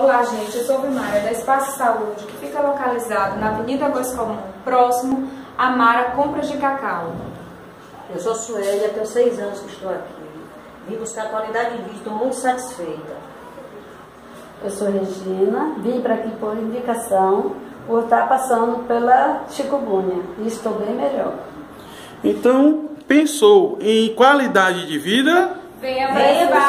Olá, gente. Eu sou Vimária, da Espaço Saúde, que fica localizado na Avenida Voz Comum, próximo à Mara Compras de Cacau. Eu sou a Suélia, tenho seis anos que estou aqui. Vim buscar qualidade de vida, estou muito satisfeita. Eu sou Regina, vim para aqui por indicação, por estar passando pela chikungunya e estou bem melhor. Então, pensou em qualidade de vida? Venha para.